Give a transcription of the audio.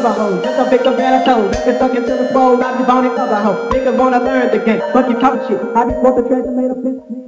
other hoes. Just a victim and a toe. Make it to into the soul, not you other hoes. Niggas wanna learn the game, but you talk shit. I be supposed to transform a bitch.